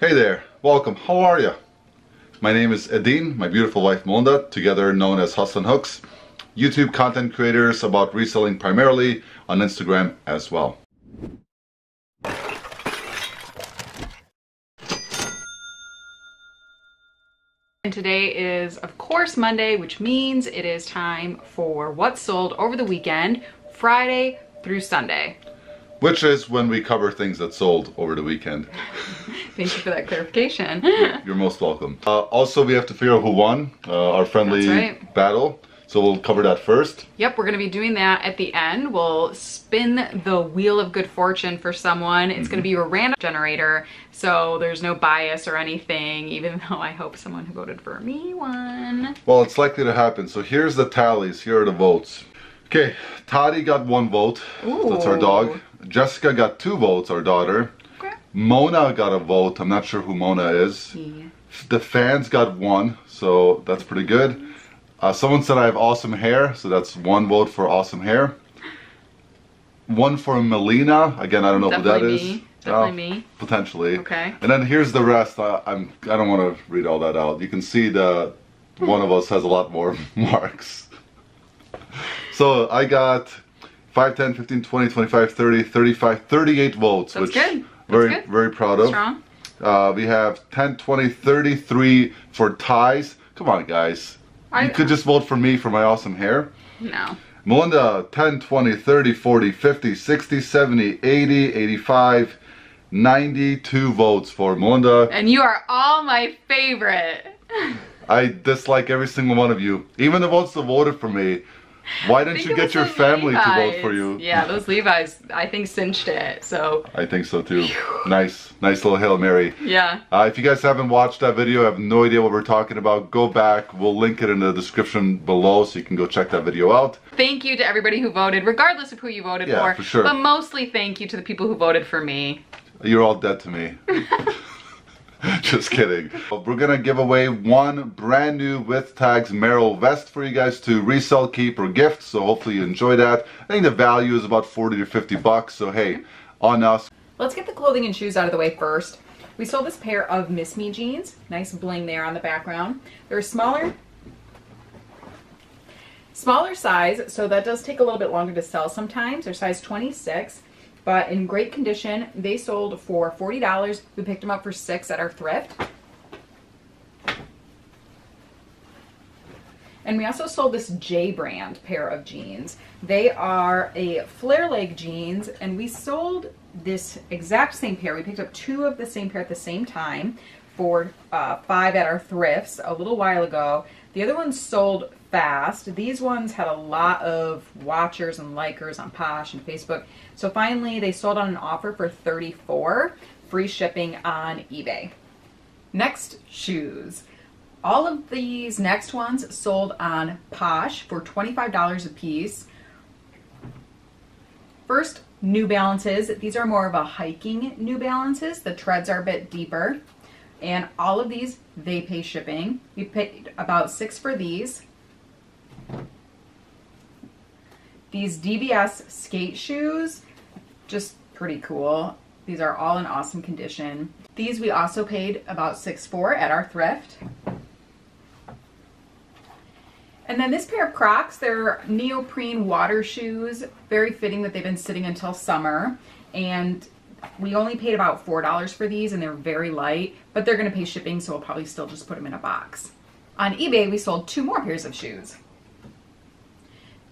Hey there, welcome. How are you? My name is Edin, my beautiful wife Melinda, together known as Hustlin' Hooks, YouTube content creators about reselling primarily on Instagram as well. And today is, of course, Monday, which means it is time for what's sold over the weekend, Friday through Sunday. Which is when we cover things that sold over the weekend. Thank you for that clarification. You're most welcome. Uh, also, we have to figure out who won uh, our friendly right. battle. So we'll cover that first. Yep, we're gonna be doing that at the end. We'll spin the wheel of good fortune for someone. It's mm -hmm. gonna be a random generator, so there's no bias or anything, even though I hope someone who voted for me won. Well, it's likely to happen. So here's the tallies, here are the votes. Okay, Toddy got one vote, Ooh. that's our dog. Jessica got two votes, our daughter. Okay. Mona got a vote, I'm not sure who Mona is. Yeah. The fans got one, so that's pretty good. Uh, someone said I have awesome hair, so that's one vote for awesome hair. One for Melina. Again, I don't know Definitely who that me. is. Definitely uh, me. Potentially. Okay. And then here's the rest. I, I'm. I don't want to read all that out. You can see the one of us has a lot more marks. So I got 5, 10, 15, 20, 25, 30, 35, 38 votes. That's which good. That's very, good. very proud of. Strong. Uh, we have 10, 20, 33 for ties. Come on, guys. I, you could just vote for me for my awesome hair. No. Melinda, 10, 20, 30, 40, 50, 60, 70, 80, 85, 92 votes for Melinda. And you are all my favorite. I dislike every single one of you. Even the votes that voted for me. Why didn't you get your family Levi's. to vote for you? Yeah, those Levi's, I think cinched it, so. I think so too. nice, nice little Hail Mary. Yeah. Uh, if you guys haven't watched that video, have no idea what we're talking about, go back. We'll link it in the description below so you can go check that video out. Thank you to everybody who voted, regardless of who you voted yeah, for. for sure. But mostly thank you to the people who voted for me. You're all dead to me. Just kidding. We're gonna give away one brand new with tags Merrell vest for you guys to resell, keep, or gift. So hopefully you enjoy that. I think the value is about 40 to 50 bucks. So hey, on us. Let's get the clothing and shoes out of the way first. We sold this pair of Miss Me jeans. Nice bling there on the background. They're smaller, smaller size, so that does take a little bit longer to sell sometimes. They're size 26 but in great condition. They sold for $40. We picked them up for six at our thrift. And we also sold this J brand pair of jeans. They are a flare leg jeans and we sold this exact same pair. We picked up two of the same pair at the same time for uh, five at our thrifts a little while ago. The other one sold fast. These ones had a lot of watchers and likers on Posh and Facebook. So finally they sold on an offer for 34, free shipping on eBay. Next, shoes. All of these next ones sold on Posh for $25 a piece. First, New Balances. These are more of a hiking New Balances. The treads are a bit deeper. And all of these, they pay shipping. We paid about six for these. These DVS skate shoes, just pretty cool. These are all in awesome condition. These we also paid about six for at our thrift. And then this pair of Crocs, they're neoprene water shoes, very fitting that they've been sitting until summer. And we only paid about $4 for these and they're very light, but they're gonna pay shipping, so we'll probably still just put them in a box. On eBay, we sold two more pairs of shoes.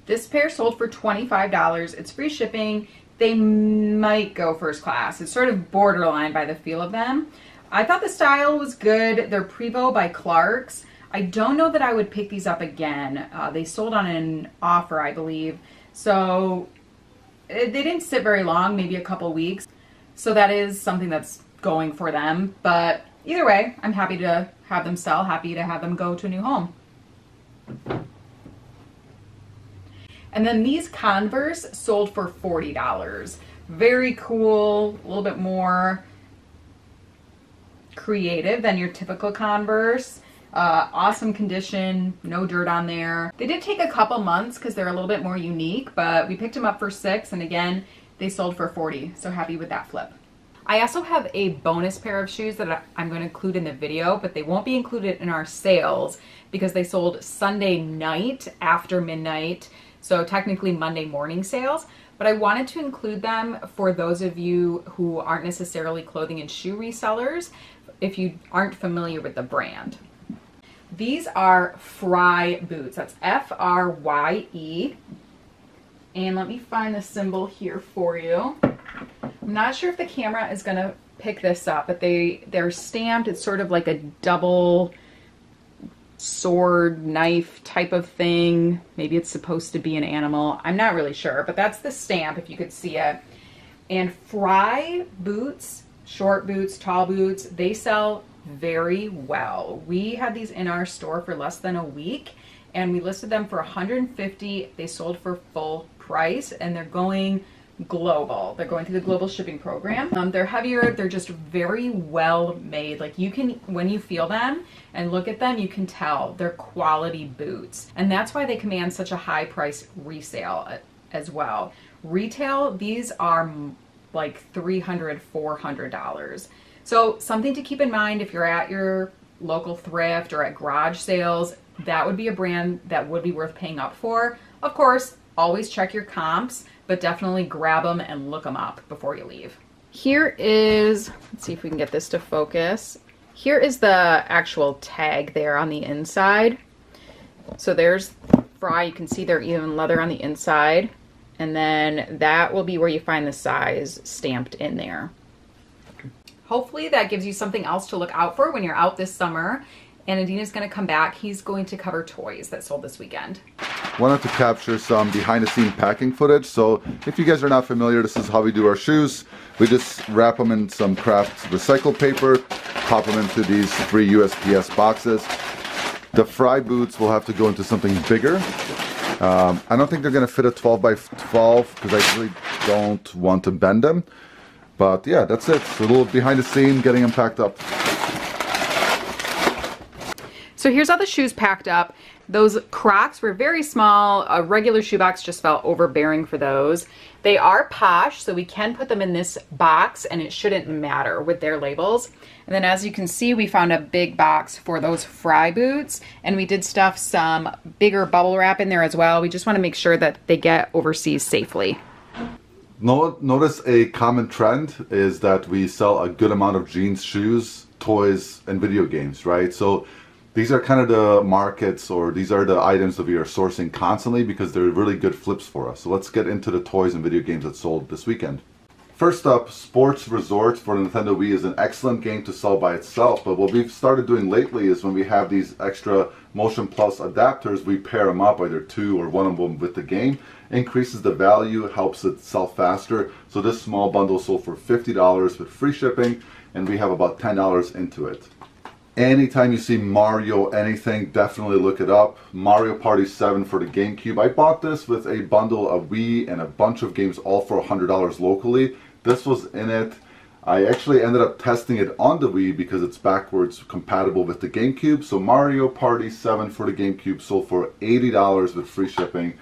This pair sold for $25. It's free shipping. They might go first class. It's sort of borderline by the feel of them. I thought the style was good. They're Privo by Clarks. I don't know that I would pick these up again. Uh, they sold on an offer, I believe. So eh, they didn't sit very long, maybe a couple weeks. So that is something that's going for them. But either way, I'm happy to have them sell, happy to have them go to a new home. And then these Converse sold for $40. Very cool, a little bit more creative than your typical Converse. Uh, awesome condition, no dirt on there. They did take a couple months because they're a little bit more unique, but we picked them up for six, and again, they sold for 40 so happy with that flip. I also have a bonus pair of shoes that I'm going to include in the video, but they won't be included in our sales because they sold Sunday night after midnight, so technically Monday morning sales. But I wanted to include them for those of you who aren't necessarily clothing and shoe resellers if you aren't familiar with the brand. These are Frye boots. That's F R Y E. And let me find the symbol here for you. I'm not sure if the camera is going to pick this up, but they they're stamped. It's sort of like a double sword knife type of thing. Maybe it's supposed to be an animal. I'm not really sure, but that's the stamp if you could see it. And Frye boots, short boots, tall boots, they sell very well. We had these in our store for less than a week and we listed them for 150. They sold for full price and they're going global. They're going through the global shipping program. Um, they're heavier. They're just very well made. Like you can, when you feel them and look at them, you can tell they're quality boots. And that's why they command such a high price resale uh, as well. Retail, these are like $300, $400. So something to keep in mind if you're at your local thrift or at garage sales, that would be a brand that would be worth paying up for. Of course, always check your comps but definitely grab them and look them up before you leave. Here is, let's see if we can get this to focus. Here is the actual tag there on the inside. So there's Frye, you can see they're even leather on the inside. And then that will be where you find the size stamped in there. Hopefully that gives you something else to look out for when you're out this summer and Edin's going to come back. He's going to cover toys that sold this weekend. Wanted to capture some behind the scene packing footage. So if you guys are not familiar, this is how we do our shoes. We just wrap them in some craft recycled paper, pop them into these three USPS boxes. The Frye boots will have to go into something bigger. Um, I don't think they're going to fit a 12 by 12 because I really don't want to bend them. But yeah, that's it. A little behind the scene, getting them packed up. So here's how the shoes packed up. Those Crocs were very small. A regular shoebox just felt overbearing for those. They are posh, so we can put them in this box and it shouldn't matter with their labels. And then as you can see, we found a big box for those Frye boots and we did stuff some bigger bubble wrap in there as well. We just want to make sure that they get overseas safely. Notice a common trend is that we sell a good amount of jeans, shoes, toys, and video games, right? So these are kind of the markets or these are the items that we are sourcing constantly because they're really good flips for us. So let's get into the toys and video games that sold this weekend. First up, Sports Resort for Nintendo Wii is an excellent game to sell by itself, but what we've started doing lately is when we have these extra Motion Plus adapters, we pair them up, either two or one of them with the game, increases the value, helps it sell faster. So this small bundle sold for $50 with free shipping, and we have about $10 into it. Anytime you see Mario anything, definitely look it up. Mario Party 7 for the GameCube. I bought this with a bundle of Wii and a bunch of games all for $100 locally. This was in it. I actually ended up testing it on the Wii because it's backwards compatible with the GameCube. So Mario Party 7 for the GameCube sold for $80 with free shipping.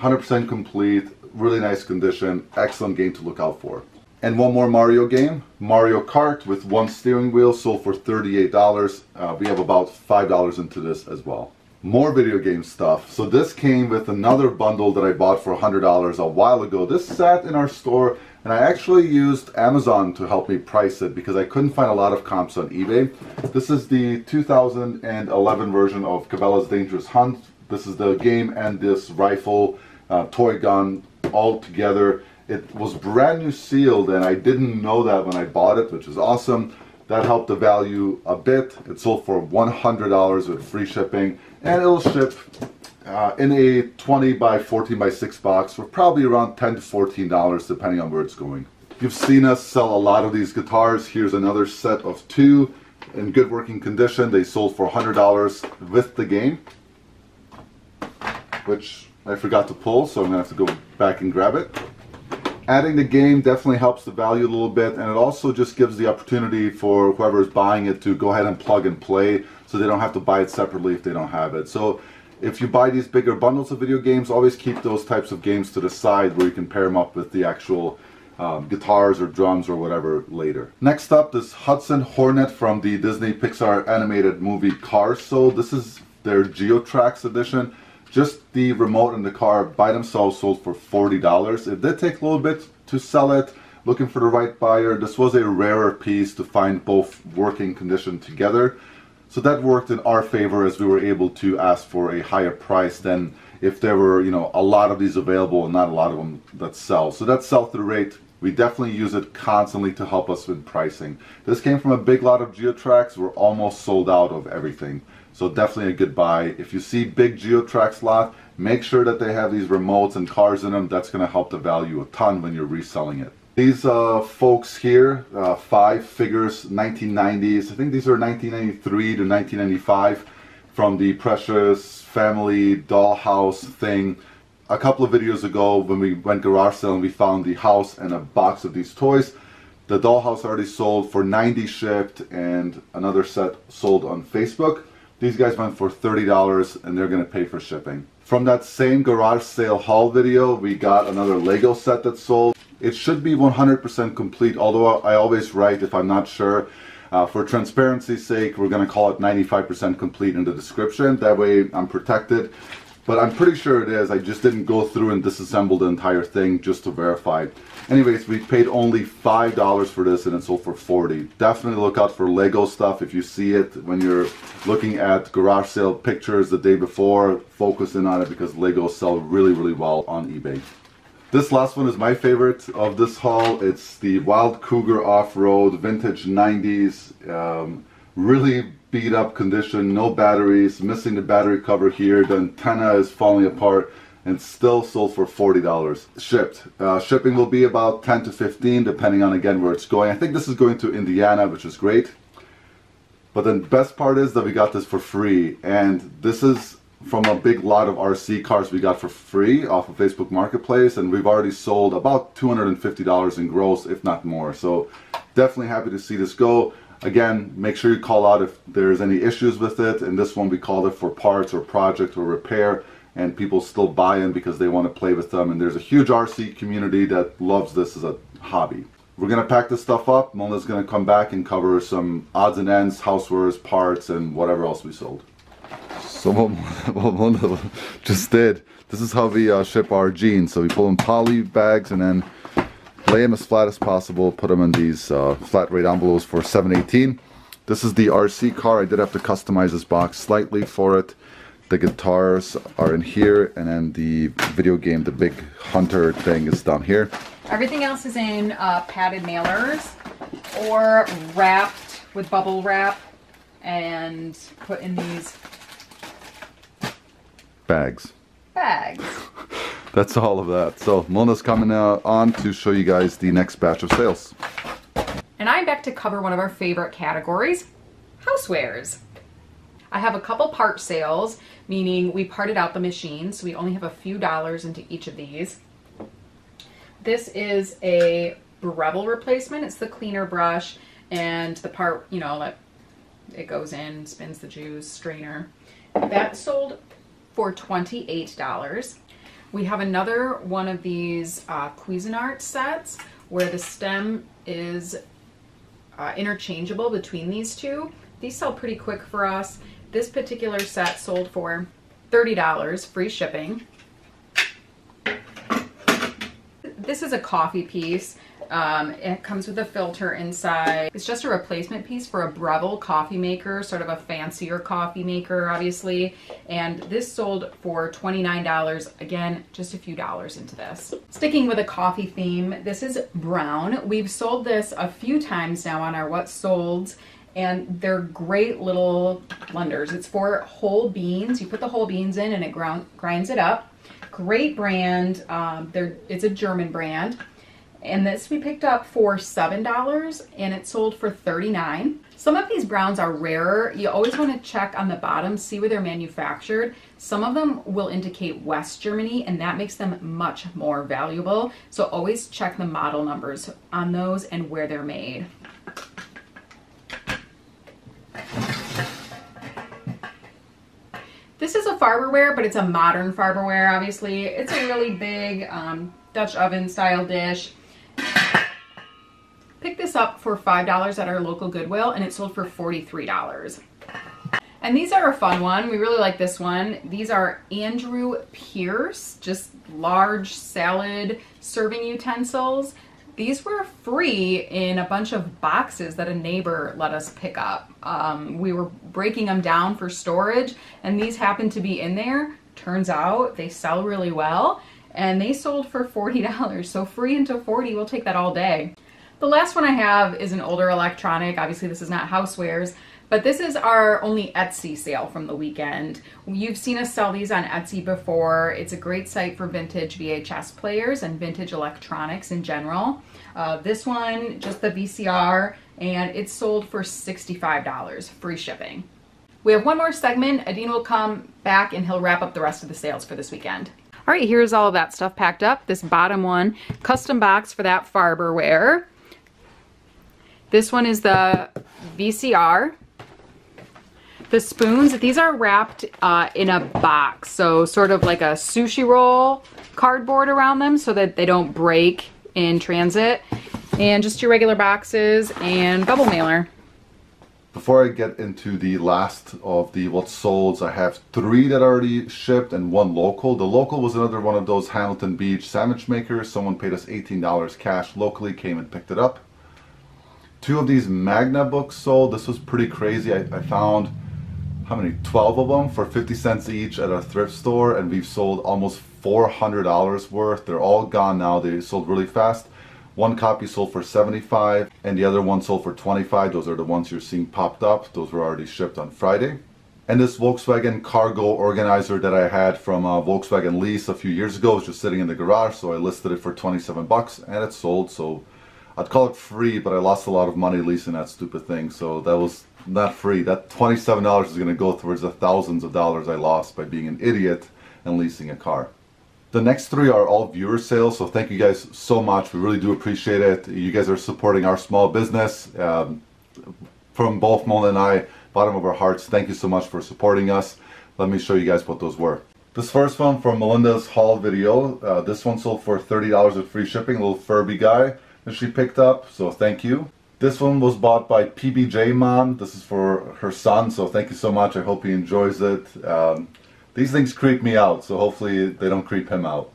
100% complete, really nice condition, excellent game to look out for. And one more Mario game, Mario Kart with one steering wheel sold for $38. Uh, we have about $5 into this as well. More video game stuff. So this came with another bundle that I bought for $100 a while ago. This sat in our store and I actually used Amazon to help me price it because I couldn't find a lot of comps on eBay. This is the 2011 version of Cabela's Dangerous Hunt. This is the game and this rifle, uh, toy gun all together. It was brand new sealed and I didn't know that when I bought it, which is awesome. That helped the value a bit. It sold for $100 with free shipping and it'll ship uh, in a 20 by 14 by 6 box for probably around 10 to $14 depending on where it's going. You've seen us sell a lot of these guitars. Here's another set of two in good working condition. They sold for $100 with the game, which I forgot to pull, so I'm gonna have to go back and grab it adding the game definitely helps the value a little bit and it also just gives the opportunity for whoever is buying it to go ahead and plug and play so they don't have to buy it separately if they don't have it. So if you buy these bigger bundles of video games, always keep those types of games to the side where you can pair them up with the actual um, guitars or drums or whatever later. Next up, this Hudson Hornet from the Disney Pixar animated movie Cars So This is their Geotrax edition. Just the remote and the car by themselves sold for $40. It did take a little bit to sell it. Looking for the right buyer. This was a rarer piece to find both working condition together. So that worked in our favor as we were able to ask for a higher price than if there were, you know, a lot of these available and not a lot of them that sell. So that sell-through rate we definitely use it constantly to help us with pricing. This came from a big lot of Geotrax. We're almost sold out of everything. So definitely a good buy. If you see big Geotrax lot, make sure that they have these remotes and cars in them. That's going to help the value a ton when you're reselling it. These uh, folks here, uh, five figures, 1990s. I think these are 1993 to 1995 from the Precious Family Dollhouse thing a couple of videos ago when we went garage sale and we found the house and a box of these toys. The dollhouse already sold for 90 shipped and another set sold on Facebook. These guys went for $30 and they're going to pay for shipping. From that same garage sale haul video, we got another Lego set that sold. It should be 100% complete, although I always write if I'm not sure. Uh, for transparency's sake, we're going to call it 95% complete in the description. That way I'm protected. But I'm pretty sure it is. I just didn't go through and disassemble the entire thing just to verify. Anyways, we paid only $5 for this and it sold for 40 Definitely look out for Lego stuff if you see it when you're looking at garage sale pictures the day before. Focus in on it because Legos sell really, really well on eBay. This last one is my favorite of this haul. It's the Wild Cougar Off-Road Vintage 90s. Um, really beat up condition, no batteries, missing the battery cover here, the antenna is falling apart and still sold for $40 shipped. Uh, shipping will be about 10 to 15 depending on again where it's going. I think this is going to Indiana which is great. But the best part is that we got this for free and this is from a big lot of RC cars we got for free off of Facebook Marketplace and we've already sold about $250 in gross if not more. So definitely happy to see this go. Again, make sure you call out if there's any issues with it. And this one we called it for parts or project or repair and people still buy in because they want to play with them. And there's a huge RC community that loves this as a hobby. We're going to pack this stuff up. Mona's going to come back and cover some odds and ends, housewares, parts, and whatever else we sold. So what Mona just did, this is how we uh, ship our jeans. So we pull in poly bags and then lay them as flat as possible, put them in these uh, flat rate envelopes for 718. This is the RC car. I did have to customize this box slightly for it. The guitars are in here, and then the video game, the big hunter thing is down here. Everything else is in uh, padded mailers or wrapped with bubble wrap and put in these bags. Bags. that's all of that. So Mona's coming uh, on to show you guys the next batch of sales. And I'm back to cover one of our favorite categories, housewares. I have a couple part sales, meaning we parted out the machines, so we only have a few dollars into each of these. This is a Breville replacement. It's the cleaner brush and the part, you know, that it goes in, spins the juice, strainer. That sold for $28. We have another one of these uh, Cuisinart sets where the stem is uh, interchangeable between these two. These sell pretty quick for us. This particular set sold for $30, free shipping. This is a coffee piece. Um, it comes with a filter inside. It's just a replacement piece for a Breville coffee maker, sort of a fancier coffee maker, obviously. And this sold for $29. Again, just a few dollars into this. Sticking with a coffee theme, this is Braun. We've sold this a few times now on our What Sold and they're great little blenders. It's for whole beans. You put the whole beans in and it ground, grinds it up. Great brand. Um, it's a German brand. And this we picked up for $7 and it sold for 39 Some of these Brauns are rarer. You always want to check on the bottom, see where they're manufactured. Some of them will indicate West Germany and that makes them much more valuable. So always check the model numbers on those and where they're made. This is a Farberware, but it's a modern Farberware, obviously. It's a really big um, Dutch oven style dish. Up for $5 at our local Goodwill and it sold for $43. And these are a fun one. We really like this one. These are Andrew Pearce, just large salad serving utensils. These were free in a bunch of boxes that a neighbor let us pick up. Um, we were breaking them down for storage, and these happened to be in there. Turns out they sell really well, and they sold for $40. So free into 40, we'll take that all day. The last one I have is an older electronic. Obviously, this is not housewares, but this is our only Etsy sale from the weekend. You've seen us sell these on Etsy before. It's a great site for vintage VHS players and vintage electronics in general. Uh, this one, just the VCR, and it's sold for $65, free shipping. We have one more segment. Edin will come back and he'll wrap up the rest of the sales for this weekend. All right, here's all of that stuff packed up. This bottom one, custom box for that Farberware. This one is the VCR the spoons, these are wrapped uh, in a box, so sort of like a sushi roll cardboard around them so that they don't break in transit. And just your regular boxes and bubble mailer. Before I get into the last of the what solds, I have three that already shipped and one local. The local was another one of those Hamilton Beach sandwich makers. Someone paid us $18 cash locally, came and picked it up. Two of these manga books sold. This was pretty crazy. I, I found how many? 12 of them for 50 cents each at a thrift store and we've sold almost $400 worth. They're all gone now. They sold really fast. One copy sold for 75 and the other one sold for 25 those are the ones you're seeing popped up. Those were already shipped on Friday. And this Volkswagen cargo organizer that I had from a Volkswagen lease a few years ago was just sitting in the garage so I listed it for 27 bucks and it sold. So I'd call it free but I lost a lot of money leasing that stupid thing so that was not free. That $27 is going to go towards the thousands of dollars I lost by being an idiot and leasing a car. The next three are all viewer sales, so thank you guys so much. We really do appreciate it. You guys are supporting our small business. Um, from both Mona and I, bottom of our hearts, thank you so much for supporting us. Let me show you guys what those were. This first one from Melinda's haul video. Uh, this one sold for $30 with free shipping, little Furby guy that she picked up, so thank you. This one was bought by PBJ Mom. This is for her son, so thank you so much. I hope he enjoys it. Um, these things creep me out, so hopefully they don't creep him out.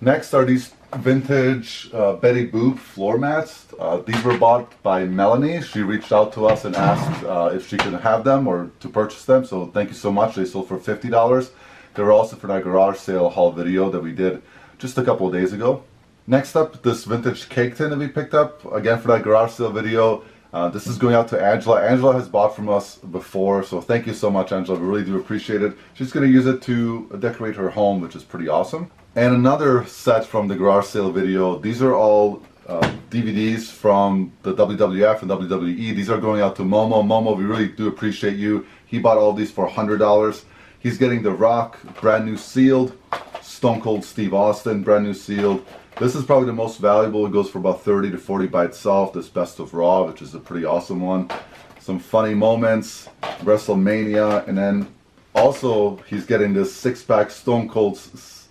Next are these vintage uh, Betty Boop floor mats. Uh, these were bought by Melanie. She reached out to us and asked uh, if she could have them or to purchase them, so thank you so much. They sold for $50. They were also for that garage sale haul video that we did just a couple of days ago. Next up, this vintage cake tin that we picked up, again for that garage sale video. Uh, this is going out to Angela. Angela has bought from us before, so thank you so much, Angela. We really do appreciate it. She's going to use it to decorate her home, which is pretty awesome. And another set from the garage sale video. These are all uh, DVDs from the WWF and WWE. These are going out to Momo. Momo, we really do appreciate you. He bought all these for $100. He's getting The Rock, brand new sealed. Stone Cold Steve Austin, brand new sealed. This is probably the most valuable. It goes for about 30 to 40 by itself. This Best of Raw, which is a pretty awesome one. Some funny moments, WrestleMania, and then also he's getting this six-pack Stone Cold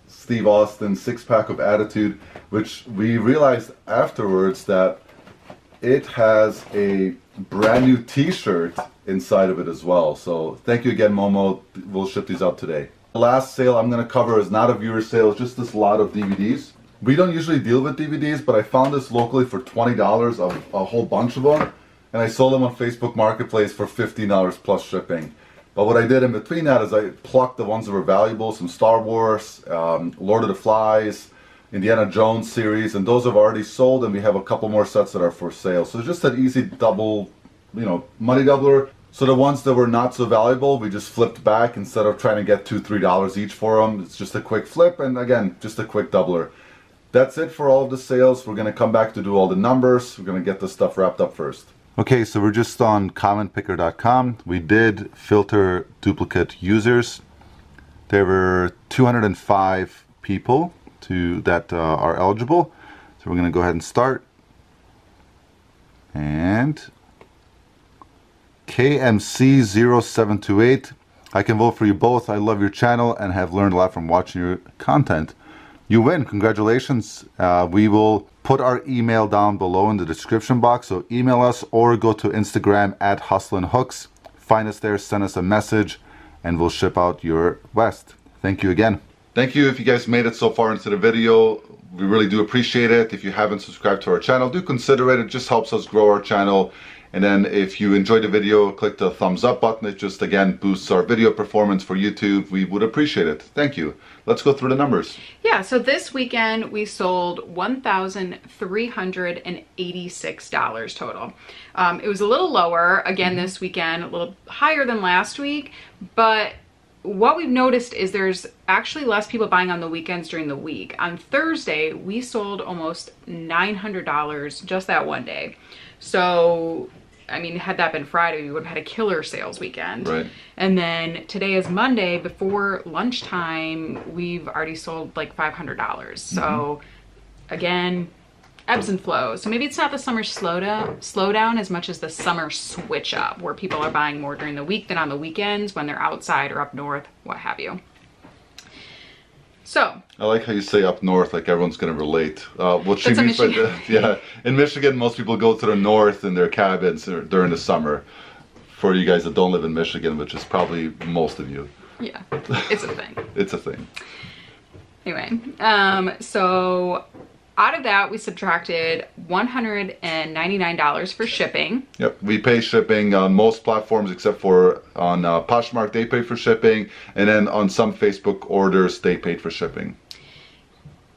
Steve Austin six-pack of Attitude, which we realized afterwards that it has a brand new t-shirt inside of it as well. So thank you again, Momo. We'll ship these out today. The last sale I'm going to cover is not a viewer sale, it's just this lot of DVDs. We don't usually deal with DVDs, but I found this locally for $20, a, a whole bunch of them, and I sold them on Facebook Marketplace for $15 plus shipping. But what I did in between that is I plucked the ones that were valuable, some Star Wars, um, Lord of the Flies, Indiana Jones series, and those have already sold, and we have a couple more sets that are for sale. So it's just an easy double, you know, money doubler. So the ones that were not so valuable, we just flipped back instead of trying to get two, three dollars each for them. It's just a quick flip, and again, just a quick doubler. That's it for all of the sales. We're going to come back to do all the numbers. We're going to get this stuff wrapped up first. Okay, so we're just on commentpicker.com. We did filter duplicate users. There were 205 people to that uh, are eligible. So we're going to go ahead and start. And KMC0728. I can vote for you both. I love your channel and have learned a lot from watching your content. You win. Congratulations. Uh, we will put our email down below in the description box. So email us or go to Instagram at Hustlin' Hooks. Find us there, send us a message, and we'll ship out your vest. Thank you again. Thank you if you guys made it so far into the video. We really do appreciate it. If you haven't subscribed to our channel, do consider it. It just helps us grow our channel. And then if you enjoyed the video, click the thumbs up button. It just again boosts our video performance for YouTube. We would appreciate it. Thank you. Let's go through the numbers. Yeah, so this weekend we sold $1,386 total. Um, it was a little lower again this weekend, a little higher than last week, but what we've noticed is there's actually less people buying on the weekends during the week. On Thursday, we sold almost $900 just that one day. So I mean, had that been Friday, we would have had a killer sales weekend. Right. And then today is Monday. Before lunchtime, we've already sold like $500. Mm-hmm. So again, ebbs and flows. So maybe it's not the summer slowdown, slowdown as much as the summer switch up, where people are buying more during the week than on the weekends when they're outside or up north, what have you. So I like how you say up north, like everyone's going to relate. Uh, what she means by the, yeah, in Michigan, most people go to the north in their cabins during the summer. For you guys that don't live in Michigan, which is probably most of you. Yeah, it's a thing. it's a thing. Anyway, um, so out of that, we subtracted $199 for shipping. Yep, we pay shipping on most platforms except for on uh, Poshmark, they pay for shipping, and then on some Facebook orders, they paid for shipping.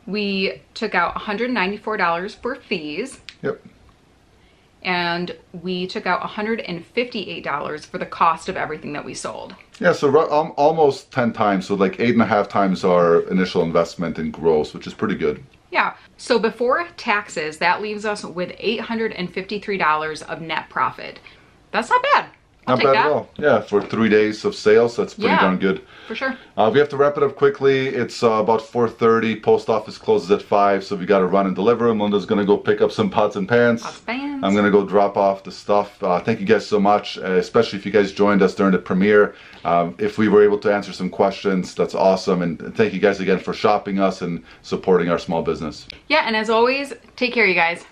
We took out $194 for fees. Yep. And we took out $158 for the cost of everything that we sold. Yeah, so um, almost 10 times, so like eight and a half times our initial investment in gross, which is pretty good. Yeah, so before taxes, that leaves us with $853 of net profit. That's not bad. I'll Not bad that. at all. Yeah, for three days of sales, that's pretty yeah, darn good. For sure. Uh, we have to wrap it up quickly. It's uh, about 4.30. Post office closes at 5, so we got to run and deliver. Melinda's going to go pick up some pots and pans. Pots and pans. I'm going to go drop off the stuff. Uh, thank you guys so much, uh, especially if you guys joined us during the premiere. Um, if we were able to answer some questions, that's awesome. And thank you guys again for shopping us and supporting our small business. Yeah, and as always, take care, you guys.